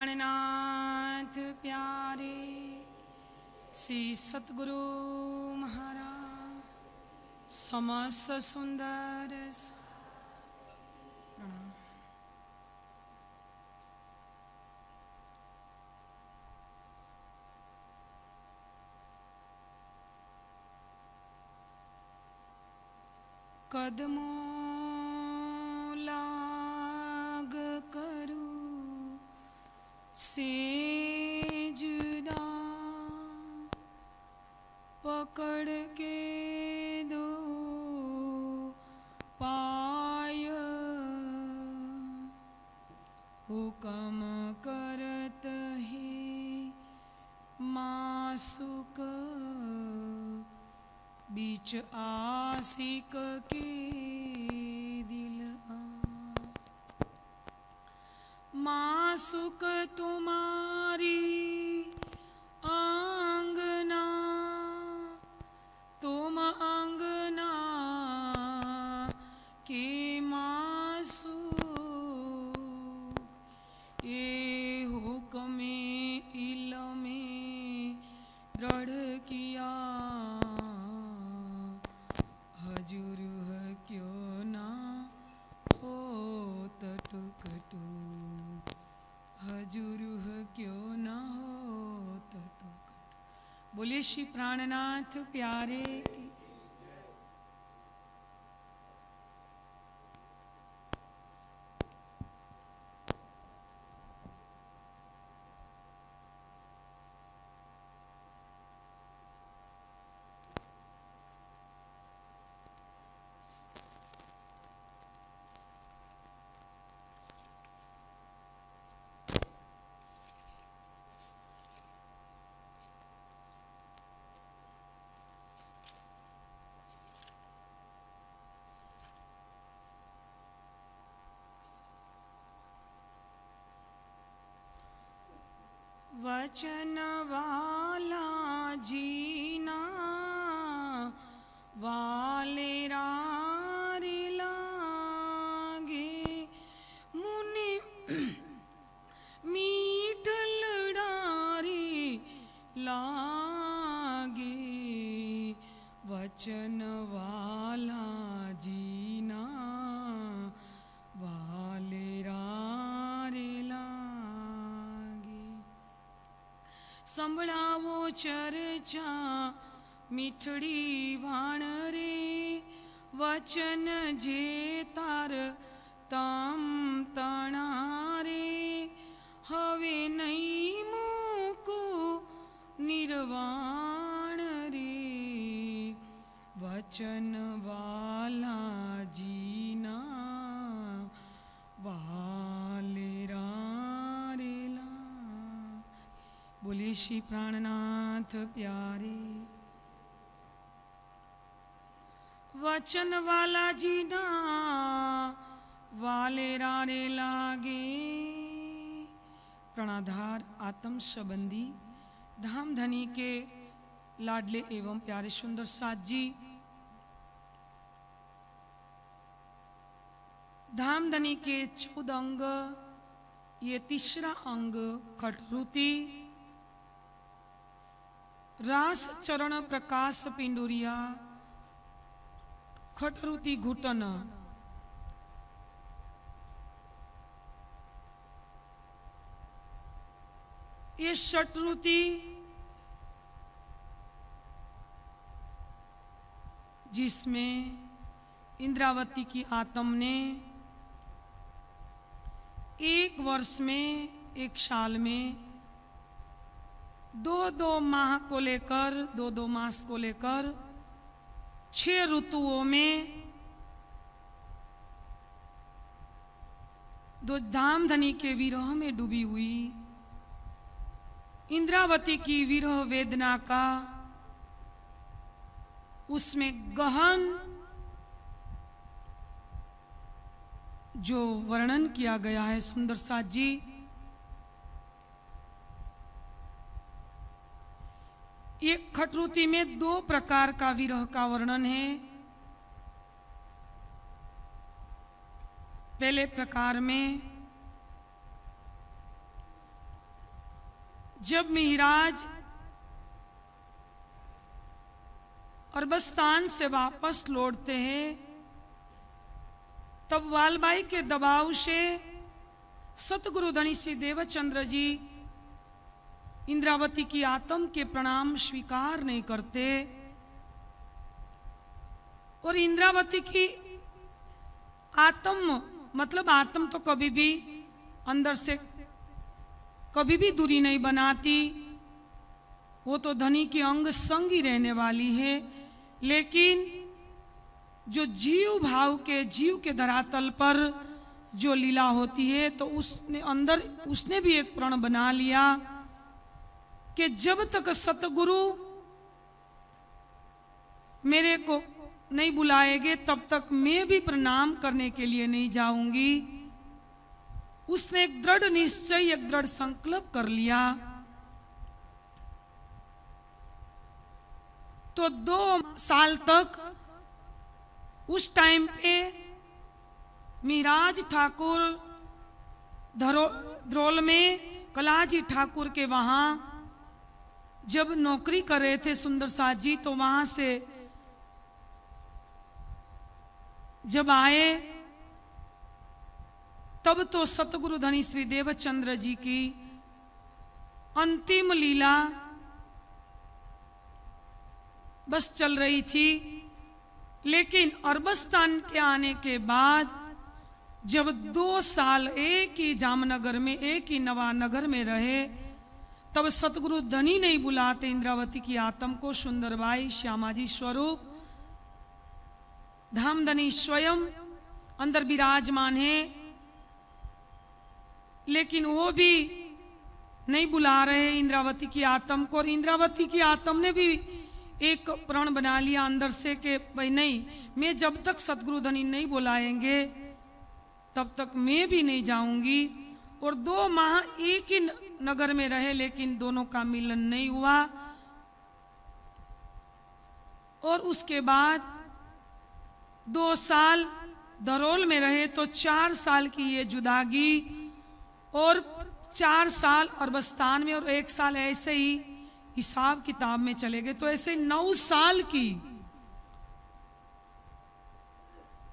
नाथ प्यारे श्री सतगुरु महाराज समस्त सुंदर कदमों से जुदा पकड़ के दो पाय। करत मासुक बीच आसिक के मा सुख तुमारी आ टुकटू श्री प्राणनाथ प्यारे की वचन સંભળાવો ચર્ચા મીઠડી વાણ રે વચન જે તાર તમ તણારે હવે નહીં મૂકું નિર્વાણ રે વચન વાલાજીના श्री प्राणनाथ प्यारे। वचन वाला जी ना वाले रारे लागे। प्रणाधार आत्म संबंधी धाम धनी के लाडले एवं प्यारे सुंदर साथ जी। धाम धनी के चौदह अंग, ये तीसरा अंग खटरुति रास चरण प्रकाश पिंडुरिया, खटरुति घुटन। ये शटरुति जिसमें इंद्रावती की आत्म ने एक वर्ष में, एक साल में दो दो माह को लेकर, दो दो मास को लेकर, छह ऋतुओं में दो धाम धनी के विरह में डूबी हुई। इंद्रावती की विरह वेदना का उसमें गहन जो वर्णन किया गया है सुंदर साथ जी एक खटरुति में दो प्रकार का विरह का वर्णन है। पहले प्रकार में, जब मिहराज अरबस्तान से वापस लौटते हैं, तब वालबाई के दबाव से सतगुरु धनी श्री देवचंद्र जी इंद्रावती की आत्म के प्रणाम स्वीकार नहीं करते। और इंद्रावती की आत्म मतलब आत्म तो कभी भी अंदर से, कभी भी दूरी नहीं बनाती। वो तो धनी की अंग संग ही रहने वाली है। लेकिन जो जीव भाव के, जीव के धरातल पर जो लीला होती है तो उसने अंदर, उसने भी एक प्रण बना लिया। कि जब तक सतगुरु मेरे को नहीं बुलाएँगे, तब तक मैं भी प्रणाम करने के लिए नहीं जाऊँगी। उसने एक दृढ़ निश्चय, एक दृढ़ संकल्प कर लिया। तो दो साल तक उस टाइम पे मिराज ठाकुर धरोल में कलाजी ठाकुर के वहाँ जब नौकरी कर रहे थे सुंदर साथ जी तो वहाँ से जब आए, तब तो सतगुरु धनी श्री देवचंद्र जी की अंतिम लीला बस चल रही थी। लेकिन अरबस्तान के आने के बाद, जब दो साल एक ही जामनगर में, एक ही नवानगर में रहे तब सतगुरु धनी नहीं बुलाते इंद्रावती की आत्म को सुंदरबाई श्यामाजी स्वरूप। धाम धनी स्वयं अंदर विराजमान है। लेकिन वो भी नहीं बुला रहे इंद्रावती की आत्म को। और इंद्रावती की आत्म ने भी एक प्रण बना लिया अंदर से कि भाई नहीं, मैं जब तक सतगुरु धनी नहीं बुलाएँगे, तब तक मैं भी नहीं जाऊँगी। और दो माह एक ही नगर में रहे, लेकिन दोनों का मिलन नहीं हुआ। और उसके बाद दो साल दरोल में रहे तो चार साल की ये जुदागी और चार साल अरबस्तान में, और एक साल ऐसे ही हिसाब किताब में चले गए। तो ऐसे नौ साल की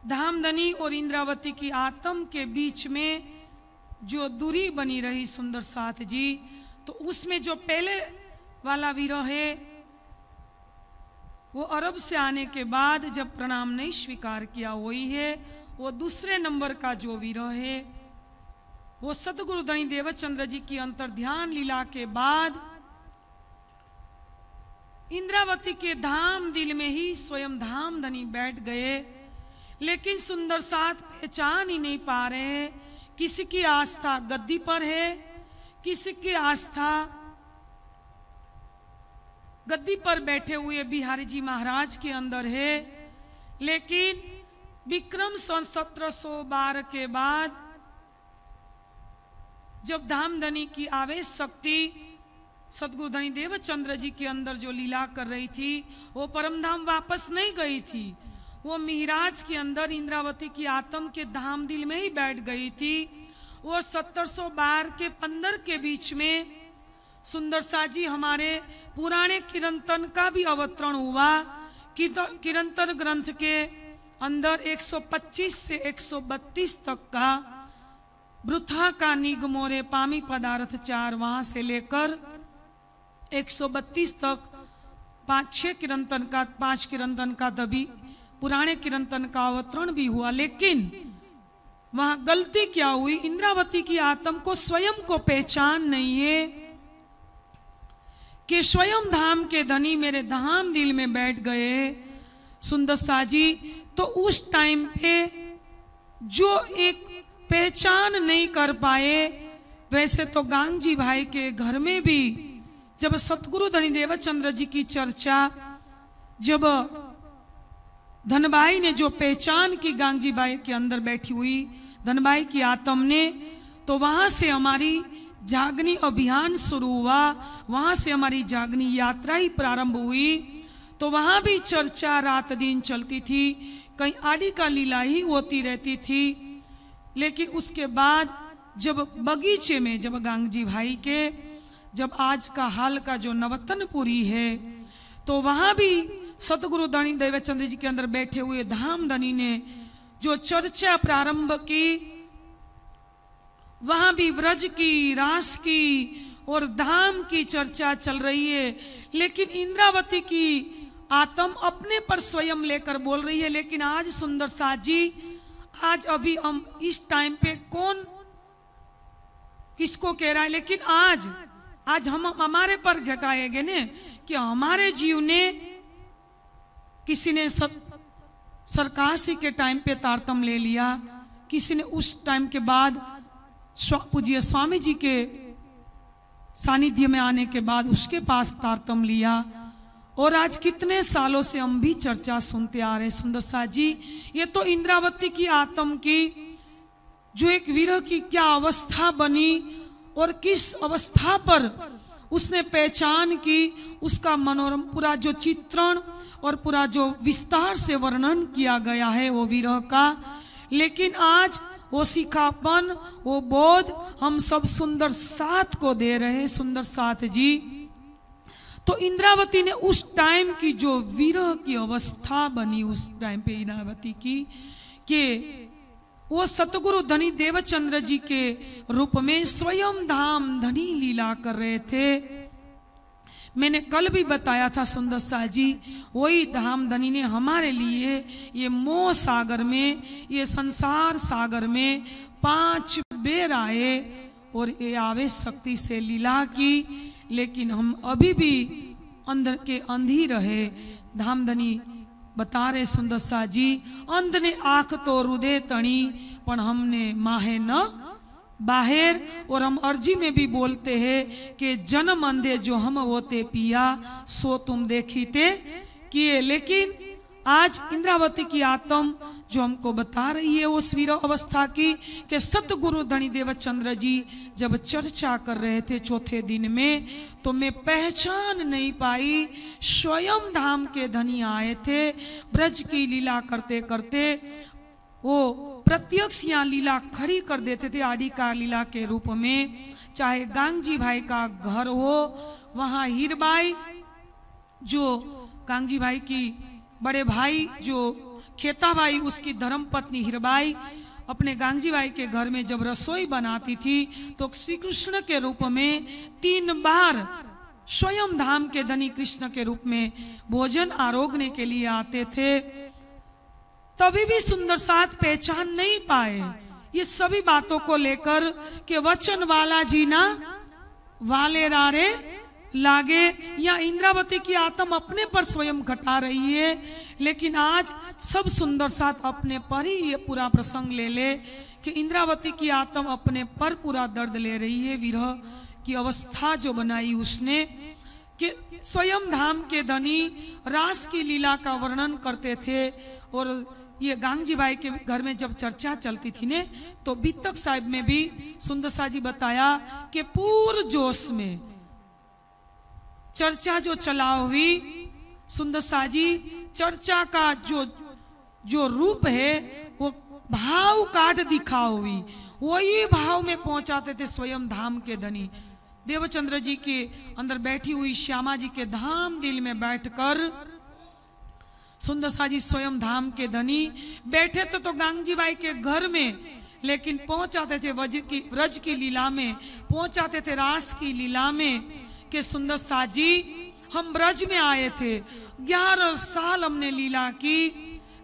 धामधनी और इंद्रावती की आत्म के बीच में जो दूरी बनी रही सुंदर साथ जी तो उसमें जो पहले वाला विरह है, वो अरब से आने के बाद जब प्रणाम नहीं स्वीकार किया वही है, वो दूसरे नंबर का जो विरह है, वो सदगुरु धनी देवचंद्र जी की अंतर ध्यान लीला के बाद इंद्रावती के धाम दिल में ही स्वयं धाम धनी बैठ गए, लेकिन सुंदर साथ पहचान ही नहीं पा रहे किसी की आस्था गद्दी पर है? किसी की आस्था गद्दी पर बैठे हुए बिहारी जी महाराज के अंदर है? लेकिन विक्रम सन सत्रह बारह के बाद जब धामधनी की आवेश शक्ति सदगुरु धनी देवचंद्र जी के अंदर जो लीला कर रही थी, वो परम धाम वापस नहीं गई थी। वो मिहराज के अंदर इंद्रावती की आत्म के धाम दिल में ही बैठ गई थी। और सत्तर सौ बार के पंद्रह के बीच में सुंदर सा जी हमारे पुराने किरंतन का भी अवतरण हुआ कि तो किरंतन ग्रंथ के अंदर 125 से 132 तक का वृथा का निग मोरे पामी पदार्थ चार वहाँ से लेकर 132 तक पाँच छह किरंतन का, पाँच किरंतन का दबी पुराने किरंतन का अवतरण भी हुआ, लेकिन वहाँ गलती क्या हुई? इंद्रावती की आत्म को स्वयं को पहचान नहीं है कि स्वयं धाम के धनी मेरे धाम दिल में बैठ गए। सुंदर साजी तो उस टाइम पे जो एक पहचान नहीं कर पाए, वैसे तो गांग जी भाई के घर में भी जब सतगुरु धनी देवचंद्र जी की चर्चा, जब धनबाई ने जो पहचान की गांगजी बाई के अंदर बैठी हुई, धनबाई की आत्म ने तो वहाँ से हमारी जागनी अभियान शुरू हुआ, वहाँ से हमारी जागनी यात्रा ही प्रारंभ हुई। तो वहाँ भी चर्चा रात दिन चलती थी, कहीं आड़ी का लीला ही होती रहती थी। लेकिन उसके बाद जब बगीचे में, जब गांगजी भाई के, जब आज का हाल का जो नवतनपुरी है तो वहाँ भी सतगुरु धनी देवचंद्र जी के अंदर बैठे हुए धाम धनी ने जो चर्चा प्रारंभ की, वहाँ भी व्रज की, रास की और धाम की चर्चा चल रही है। लेकिन इंद्रावती की आत्म अपने पर स्वयं लेकर बोल रही है, लेकिन आज सुंदर साथ जी, आज अभी हम इस टाइम पे कौन, किसको कह रहा है? लेकिन आज आज हम हमारे पर घटाएँगे ने, कि हमारे जीव ने किसी ने सत, सरकासी के टाइम पे तारतम ले लिया किसी ने उस टाइम के बाद स्वा, पूज्य स्वामी जी के सानिध्य में आने के बाद उसके पास तारतम लिया। और आज कितने सालों से हम भी चर्चा सुनते आ रहे सुंदर सा जी। ये तो इंद्रावती की आत्म की जो एक विरह की क्या अवस्था बनी और किस अवस्था पर उसने पहचान की, उसका मनोरम, पूरा जो चित्रण और पूरा जो विस्तार से वर्णन किया गया है वो विरह का। लेकिन आज वो सिखापन, वो बोध हम सब सुंदर साथ को दे रहे हैं, सुंदर साथ जी। तो इंद्रावती ने उस टाइम की जो विरह की अवस्था बनी, उस टाइम पे इंद्रावती की, कि वो सतगुरु धनी देवचंद्र जी के रूप में स्वयं धाम धनी लीला कर रहे थे। मैंने कल भी बताया था सुंदर शाह जी, वही धाम धनी ने हमारे लिए ये मोह सागर में, ये संसार सागर में पाँच बेर आए और ये आवेश शक्ति से लीला की, लेकिन हम अभी भी अंदर के अंधी रहे। धामधनी बता रहे सुंदर सा जी, अंध ने आँख तो रुदे तणी पर हमने माहे न बाहर। और हम अर्जी में भी बोलते हैं कि जन्म अंधे जो हम होते पिया, सो तुम देखी थे किए। लेकिन आज इंद्रावती की आत्म जो हमको बता रही है उस वीर अवस्था की कि सतगुरु धनी देव चंद्र जी जब चर्चा कर रहे थे चौथे दिन में तो मैं पहचान नहीं पाई। स्वयं धाम के धनी आए थे, ब्रज की लीला करते करते वो प्रत्यक्ष यहाँ लीला खड़ी कर देते थे आदि का लीला के रूप में। चाहे गांगजी भाई का घर हो, वहाँ हीरबाई, जो गांगजी भाई की बड़े भाई जो खेता भाई उसकी धर्म पत्नी हिरबाई अपने गांगजी भाई के घर में जब रसोई बनाती थी तो श्री कृष्ण के रूप में तीन बार स्वयं धाम के धनी कृष्ण के रूप में भोजन आरोगने के लिए आते थे। तभी भी सुंदर साथ पहचान नहीं पाए। ये सभी बातों को लेकर के वचन वाला जीना वाले रारे लागे या इंद्रावती की आत्म अपने पर स्वयं घटा रही है, लेकिन आज सब सुंदर साथ अपने पर ही ये पूरा प्रसंग ले ले कि इंद्रावती की आत्म अपने पर पूरा दर्द ले रही है, विरह की अवस्था जो बनाई उसने कि स्वयं धाम के धनी रास की लीला का वर्णन करते थे। और ये गांगजी भाई के घर में जब चर्चा चलती थी ने तो बीतक साहिब में भी सुंदर शाह जी बताया कि पूर जोश में चर्चा जो चला हुई सुंदर शाह जी चर्चा का जो जो रूप है वो भाव काट दिखा हुई। वही भाव में पहुंचाते थे स्वयं धाम के धनी। देवचंद्र जी के अंदर बैठी हुई श्यामा जी के धाम दिल में बैठकर सुंदर सा जी स्वयं धाम के धनी। बैठे तो, तो गांगजी बाई के घर में लेकिन पहुंचाते थे वज की व्रज की लीला में पहुंचाते थे रास की लीला में। के सुंदर सा जी हम ब्रज में आए थे। ग्यारह साल हमने लीला की।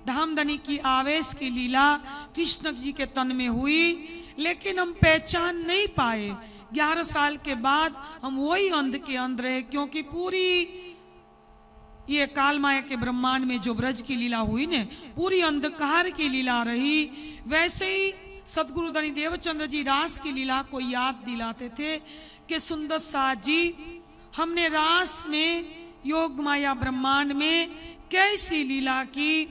धामधनी की आवेश की लीला कृष्ण जी के तन में हुई, लेकिन हम पहचान नहीं पाए। ग्यारह साल के बाद हम वही अंध के अंध रहे, क्योंकि पूरी ये काल माया के ब्रह्मांड में जो ब्रज की लीला हुई ने, पूरी अंधकार की लीला रही। वैसे ही सदगुरु धनी देवचंद्र जी रास की लीला को याद दिलाते थे कि सुंदर साथ जी हमने रास में, योग माया ब्रह्मांड में कैसी लीला की?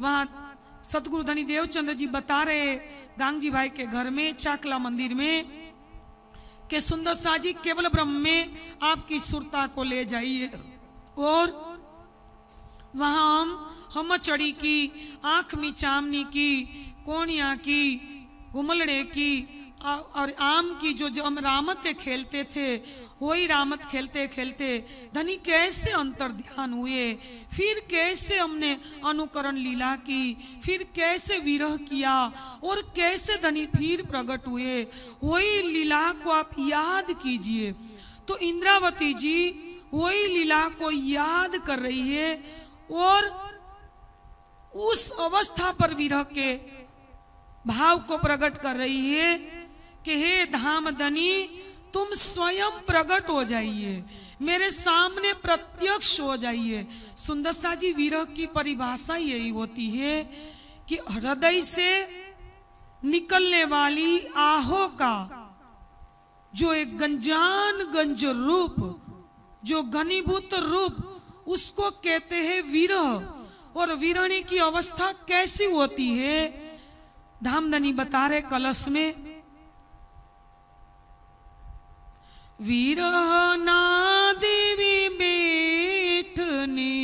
वहाँ सतगुरु धनी देवचंद्र जी बता रहे गांगजी भाई के घर में, चाकला मंदिर में, के सुंदर सा जी केवल ब्रह्म में आपकी सुरता को ले जाइए। और वहाँ हम हम चढ़ी की, आँख में चामनी की, कोणिया की गुमलड़े की और आम की जो जो हम रामते खेलते थे, वही रामत खेलते खेलते धनी कैसे अंतर ध्यान हुए? फिर कैसे हमने अनुकरण लीला की? फिर कैसे विरह किया? और कैसे धनी फिर प्रकट हुए? वही लीला को आप याद कीजिए। तो इंद्रावती जी, वही लीला को याद कर रही है और उस अवस्था पर विरह के भाव को प्रकट कर रही है। कि हे धामदनी तुम स्वयं प्रकट हो जाइए। मेरे सामने प्रत्यक्ष हो जाइए। सुंदरसा जी, विरह की परिभाषा यही होती है कि हृदय से निकलने वाली आहो का, जो एक गंजान गंज रूप, जो घनीभूत रूप, उसको कहते हैं विरह। और विरहणी की अवस्था कैसी होती है? धामदनी बता रहे कलश में विरह देवी बैठने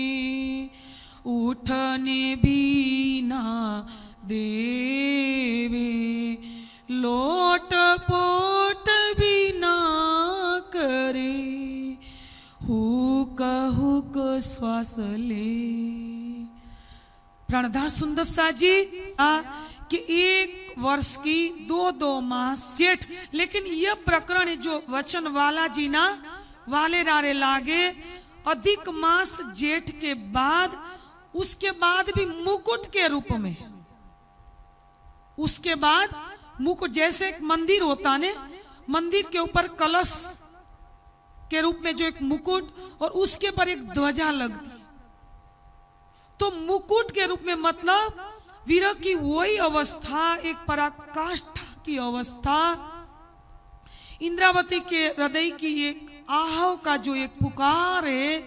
उठने भी देवे। लोट पोट भी ना करे हुक हुक श्वास ले। प्रणधार सुंदर सा जी आ, कि एक वर्ष की दो दो मास सेठ। लेकिन यह प्रकरण जो वचन वाला जी ना वाले रारे लागे, अधिक मास जेठ के बाद, उसके बाद भी मुकुट के रूप में। उसके बाद मुकुट जैसे एक मंदिर होता ने, मंदिर के ऊपर कलश के रूप में जो एक मुकुट और उसके पर एक ध्वजा लगती। तो मुकुट के रूप में मतलब विरह की वही अवस्था, एक पराकाष्ठा की अवस्था। इंद्रावती के हृदय की एक आह का जो एक पुकार है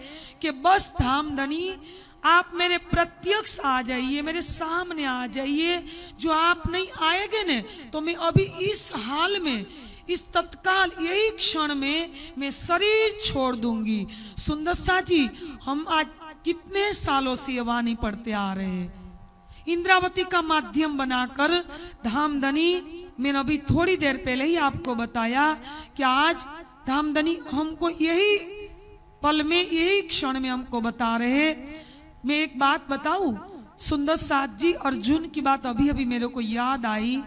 कि बस धामधनी आप मेरे प्रत्यक्ष आ जाइए, मेरे सामने आ जाइए। जो आप नहीं आएँगे ने तो मैं अभी इस हाल में, इस तत्काल यही क्षण में, मैं शरीर छोड़ दूँगी। सुंदर सा जी, हम आज कितने सालों से ये वाणी पढ़ते आ रहे हैं। इंद्रावती का माध्यम बनाकर धामधनी, मैंने अभी थोड़ी देर पहले ही आपको बताया कि आज धामधनी हमको यही, पल में यही क्षण में हमको बता रहे मैं एक बात बताऊँ, सुंदर साथ जी अर्जुन की बात अभी अभी मेरे को याद आई।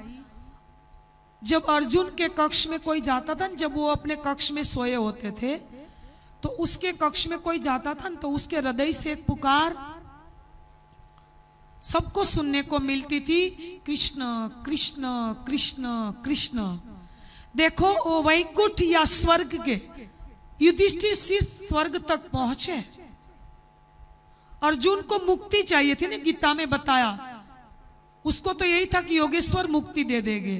जब अर्जुन के कक्ष में कोई जाता था जब वो अपने कक्ष में सोए होते थे तो उसके कक्ष में कोई जाता था तो उसके हृदय से एक पुकार सबको सुनने को मिलती थी, कृष्ण कृष्ण कृष्ण कृष्ण। देखो वो वैकुंठ या स्वर्ग के युधिष्ठिर सिर्फ़ स्वर्ग तक पहुँचे। अर्जुन को मुक्ति चाहिए थी ना, गीता में बताया। उसको तो यही था कि योगेश्वर मुक्ति दे देंगे।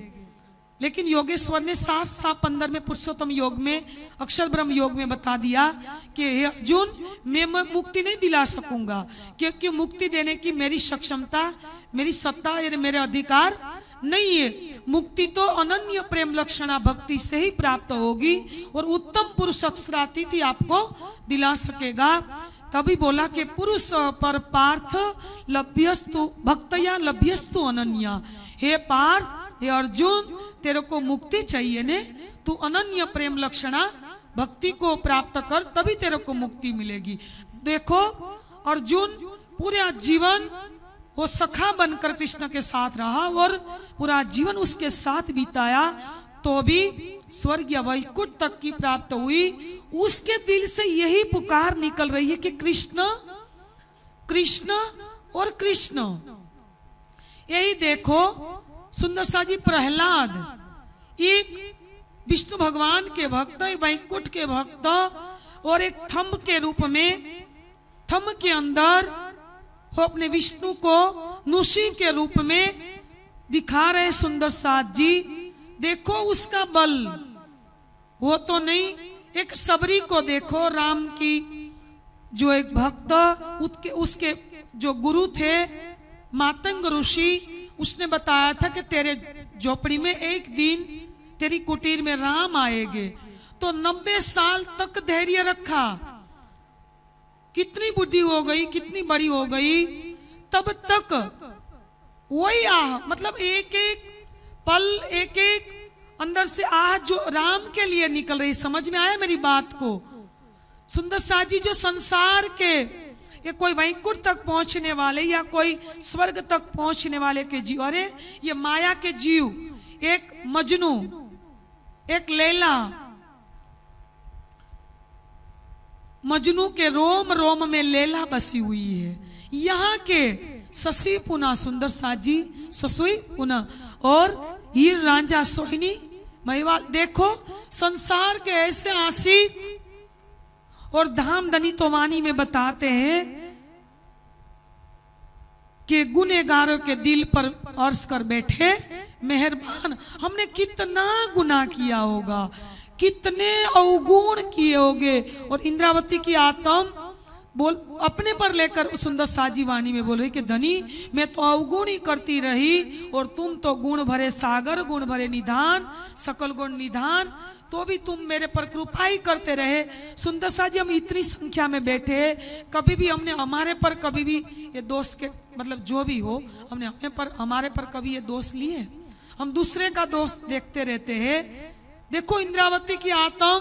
लेकिन योगेश्वर ने साफ़ साफ़ पंद्रह में पुरुषोत्तम योग में, अक्षर ब्रह्म योग में बता दिया कि अर्जुन, मैं मुक्ति नहीं दिला सकूँगा। क्योंकि मुक्ति देने की मेरी सक्षमता, मेरी सत्ता या मेरे अधिकार नहीं है। मुक्ति तो अनन्य प्रेम लक्षणा भक्ति से ही प्राप्त होगी और उत्तम पुरुष अक्षरातीति आपको दिला सकेगा। तभी बोला कि, पुरुष पर पार्थ लभ्यस्तु, भक्तया लभ्यस्तु अनन्या। हे पार्थ हे अर्जुन, तेरे को मुक्ति चाहिए ने? तू अनन्य प्रेम लक्षणा, भक्ति को प्राप्त कर, तभी तेरे को मुक्ति मिलेगी। देखो, अर्जुन, पूरा जीवन वो सखा बनकर कृष्ण के साथ रहा और पूरा जीवन उसके साथ बिताया तो भी स्वर्ग या वैकुंठ तक की प्राप्त हुई। उसके दिल से यही पुकार निकल रही है कि कृष्ण कृष्ण और कृष्ण। यही देखो सुंदर सा जी प्रहलाद, एक विष्णु भगवान के भक्त, एक वैकुंठ के भक्त और एक थम्ब के रूप में थम्ब के अंदर वो अपने विष्णु को नुषि के रूप में दिखा रहे सुंदर साथ जी। देखो उसका बल। वो तो नहीं, एक सबरी को देखो, राम की जो एक भक्त, उसके उसके जो गुरु थे, मातंग ऋषि उसने बताया था कि तेरे झोपड़ी में एक दिन तेरी कुटीर में राम आएँगे। तो नब्बे साल तक धैर्य रखा। कितनी बुद्धि हो गई, कितनी बड़ी हो गई, तब तक वही आह मतलब एक एक पल, एक एक अंदर से आह जो राम के लिए निकल रही। समझ में आया मेरी बात को? सुंदर साजी जो संसार के ये कोई वैंकुट तक पहुँचने वाले या कोई स्वर्ग तक पहुँचने वाले के जीव। अरे, ये माया के जीव, एक मजनू, एक लैला, मजनू के रोम रोम में लेला बसी हुई है। यहाँ के शशि पुना सुंदर साजी ससुई पुना, और हीर रांझा सोहिनी, महिवाल, देखो, संसार के ऐसे आशिक और धाम धनी तो वाणी में बताते हैं कि गुनेगारों के दिल पर अर्श कर बैठे, मेहरबान, हमने कितना गुना किया होगा, कितने अवगुण किए होंगे। और इंद्रावती की आत्म बोल, अपने पर लेकर सुंदर साजी वाणी में बोल रही कि धनी, मैं तो अवगुण करती रही और तुम तो गुण भरे सागर, गुण भरे निधान, सकल गुण निधान तो भी तुम मेरे पर कृपा ही करते रहे। सुंदर साजी हम इतनी संख्या में बैठे, कभी भी हमने हमारे पर कभी भी ये दोष के मतलब जो भी हो, हमने हमें पर, हमारे पर कभी ये दोष लिए। हम दूसरे का दोष देखते रहते हैं। देखो इंद्रावती की आत्म,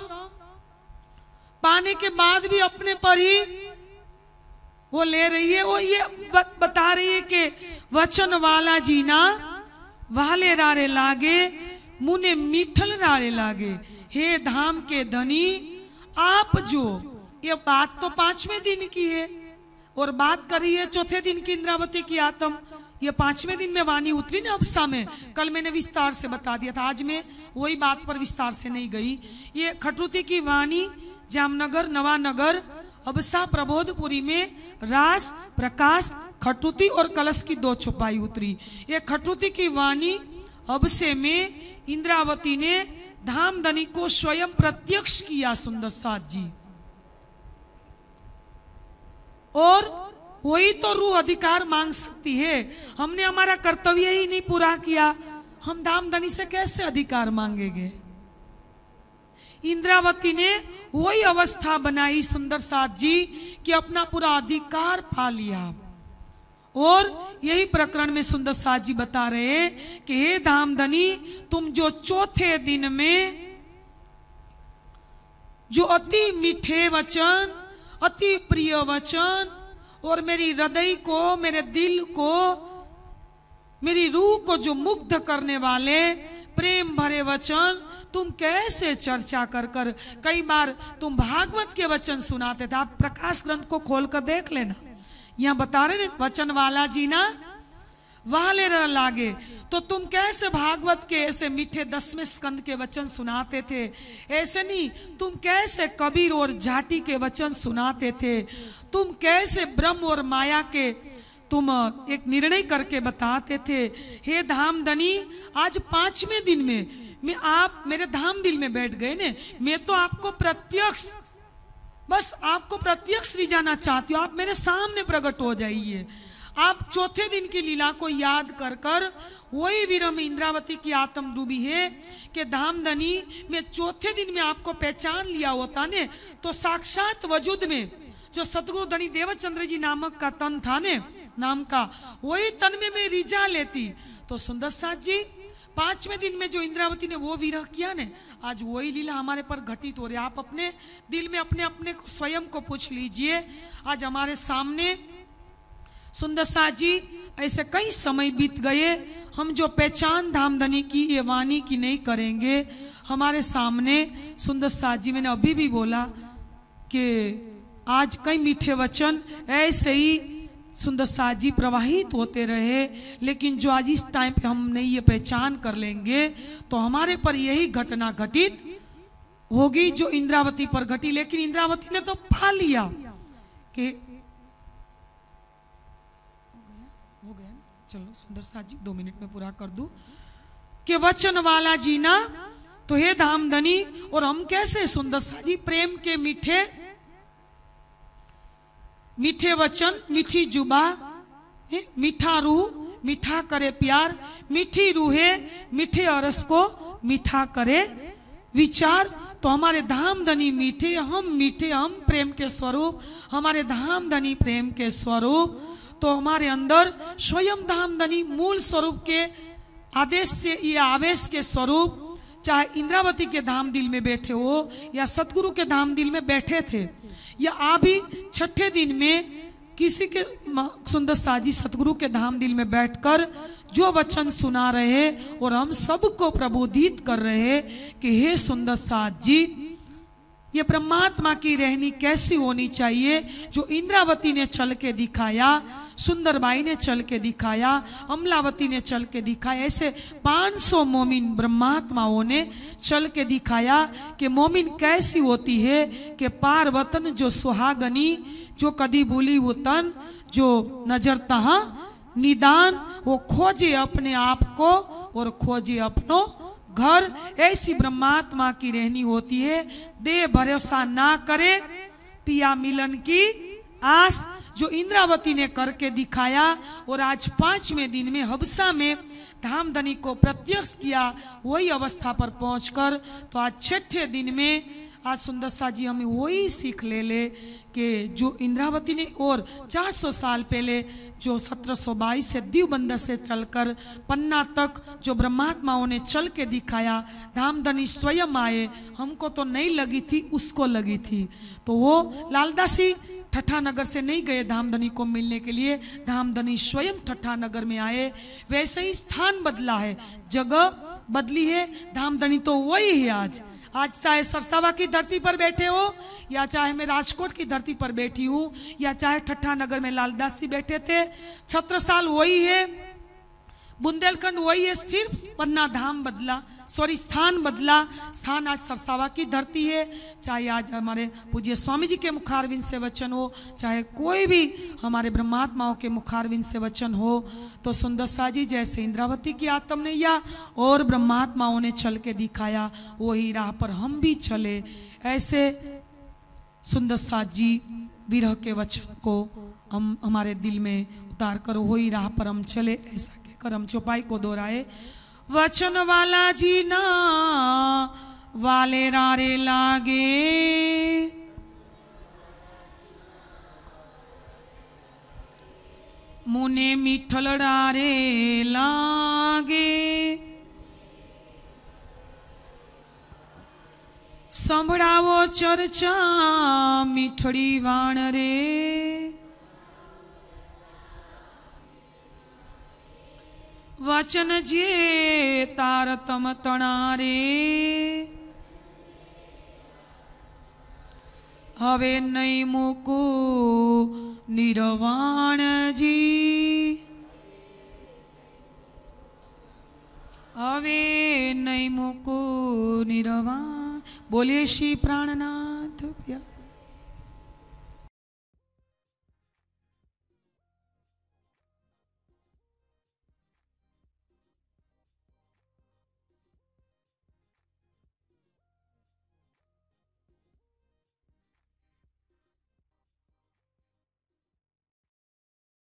पाने के बाद भी अपने पर ही वो ले रही है, वो ये बता रही है कि वचन वाला जीना वाले रारे लागे, मुने मीठल रारे लागे। हे धाम के धनी, आप जो, ये बात तो पाँचवें दिन की है, और बात करी है चौथे दिन की इंद्रावती की आत्म। ये पाँचवें दिन में वाणी उतरी ना अबसा में, कल मैंने विस्तार से बता दिया था, आज मैं वही बात पर विस्तार से नहीं गई। ये खटरुती की वाणी, जामनगर, नवानगर अबसा प्रबोधपुरी में रास, प्रकाश, खटुती और कलश की दो छुपाई उतरी। ये खटुती की वाणी अबसे में इंद्रावती ने धामधनी को स्वयं प्रत्यक्ष किया, सुंदर साथ जी। और वही तो रूह अधिकार मांग सकती है। हमने हमारा कर्तव्य ही नहीं पूरा किया। हम धामधनी से कैसे अधिकार मांगेंगे? इंद्रावती ने वही अवस्था बनाई सुंदर साथ जी कि अपना पूरा अधिकार पा लिया। और यही प्रकरण में सुंदर साथ जी बता रहे कि हे धामधनी, तुम जो चौथे दिन में जो अति मीठे वचन, अति प्रिय वचन और मेरी हृदय को, मेरे दिल को, मेरी रूह को जो मुग्ध करने वाले प्रेम भरे वचन तुम कैसे चर्चा कर कर कई बार तुम भागवत के वचन सुनाते थे। आप प्रकाश ग्रंथ को खोल कर देख लेना। यहाँ बता रहे वचन वाला जी ना? वाले लागे। तो तुम कैसे भागवत के ऐसे मीठे दसवें स्कंद के वचन सुनाते थे? ऐसे नहीं, तुम कैसे कबीर और जाटी के वचन सुनाते थे? तुम कैसे ब्रह्म और माया के तुम एक निर्णय करके बताते थे, हे धाम धनी आज पाँचवें दिन में मैं आप, मेरे धाम दिल में बैठ गए ने, मैं तो आपको प्रत्यक्ष, बस आपको प्रत्यक्ष रिझाना चाहती हूँ। आप मेरे सामने प्रकट हो जाइए। आप चौथे दिन की लीला को याद कर कर, वही विरम इंद्रावती की आत्म डूबी है कि धाम धनी मैं चौथे दिन में आपको पहचान लिया होता ने तो साक्षात वजूद में, जो सतगुरु धनी देवचंद्र जी नामक का तन था ने नाम का, वही तन में मैं रिझा लेती। तो सुंदर साथ जी, पाँचवें दिन में जो इंद्रावती ने वो विरह किया ने, आज वही लीला हमारे पर घटित हो रही आप अपने दिल में अपने अपने स्वयं को पूछ लीजिए। आज हमारे सामने सुंदर साथ जी, ऐसे कई समय बीत गए। हम जो पहचान धामधनी की, ये वाणी की नहीं करेंगे। हमारे सामने सुंदर साथ जी, मैंने अभी भी बोला कि आज कई मीठे वचन, ऐसे ही सुंदर साथ जी प्रवाहित होते रहे, लेकिन जो आज इस टाइम पे हम नहीं ये पहचान कर लेंगे तो हमारे पर यही घटना घटित होगी जो इंद्रावती पर घटी। लेकिन इंद्रावती ने तो पा लिया कि हो गया, चलो सुंदर साथ जी दो मिनट में पूरा कर दू। कि वचन वाला जीना तो हे धामधनी, और हम कैसे सुंदर साजी, प्रेम के मीठे मीठे वचन, मीठी जुबा मीठा रूह, मीठा करे प्यार, मीठी रूहे, मीठे अरस को मीठा करे विचार। तो हमारे धाम धनी मीठे, हम मीठे, हम प्रेम के स्वरूप, हमारे धाम धनी प्रेम के स्वरूप। तो हमारे अंदर स्वयं धाम धनी मूल स्वरूप के आदेश से, ये आवेश के स्वरूप, चाहे इंद्रावती के धाम दिल में बैठे हो, या सतगुरु के धाम दिल में बैठे थे या अभी छठे दिन में किसी के सुंदर साजी सतगुरु के धाम दिल में बैठकर जो वचन सुना रहे और हम सबको प्रबोधित कर रहे कि हे सुंदर साज जी ये ब्रह्मात्मा की रहनी कैसी होनी चाहिए? जो इंद्रावती ने चल के दिखाया, सुंदरबाई ने चल के दिखाया, अमलावती ने चल के दिखाया, ऐसे 500 मोमिन ब्रह्मात्माओं ने चल के दिखाया कि मोमिन कैसी होती है कि पार वतन जो सुहागनी, जो कदी भूली वो तन, जो नज़र तहा निदान, वो खोजे अपने आप को और खोजे अपनों घर, ऐसी ब्रह्मात्मा की रहनी होती है। दे भरोसा ना करे, पिया मिलन की आस, जो इंद्रावती ने करके दिखाया। और आज पाँचवें दिन में हबसा में धाम धनी को प्रत्यक्ष किया, वही अवस्था पर पहुंचकर तो आज छठे दिन में आज सुंदर सा जी हमें वही सीख ले ले कि जो इंद्रावती ने और 400 साल पहले जो 1722 से दीव बंदर से चलकर पन्ना तक जो ब्रह्मात्माओं ने चल के दिखाया, धामधनी स्वयं आए, हमको तो नहीं लगी थी, उसको लगी थी। तो वो लालदासी ठट्ठा नगर से नहीं गए धामधनी को मिलने के लिए, धामधनी स्वयं ठट्ठा नगर में आए, वैसे ही स्थान बदला है, जगह बदली है, धामधनी तो वही है आज। आज चाहे सरसावा की धरती पर बैठे हो, या चाहे मैं राजकोट की धरती पर बैठी हूँ, या चाहे ठट्ठा नगर में लालदास जी बैठे थे छत्र साल वही है। बुंदेलखंड वही है स्थिर, पन्ना धाम बदला सॉरी स्थान बदला। स्थान आज सरसावा की धरती है। चाहे आज हमारे पूज्य स्वामी जी के मुखारविंद से वचन हो, चाहे कोई भी हमारे ब्रह्मात्माओं के मुखारविंद से वचन हो तो सुंदर सा जी जैसे इंद्रावती की आत्म ने या और ब्रह्मात्माओं ने चल के दिखाया, वही राह पर हम भी चले। ऐसे सुंदर साथ जी विरह के वचन को हम हमारे दिल में उतार कर वही राह पर हम चले, ऐसा कहकर हम चौपाई को दोहराए वचन वाला जी ना वाले रारे लागे मुने मिठल डारे लागे સંભળાવો ચર્ચા મીઠડી વાણ રે વચન જે તારતમ તણારે હવે નહીં મૂકું નિર્વાણજી હવે નહીં મૂકું નિર્વાણ બોલીએ શ્રી પ્રાણના